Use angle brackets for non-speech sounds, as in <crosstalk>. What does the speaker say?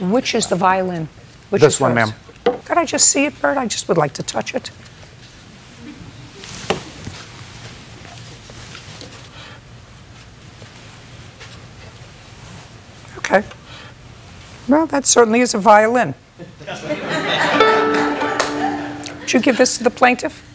Which is the violin? Which This one, ma'am. Could I just see it, Bert? I just would like to touch it. Okay. Well, that certainly is a violin. <laughs> Did you give this to the plaintiff?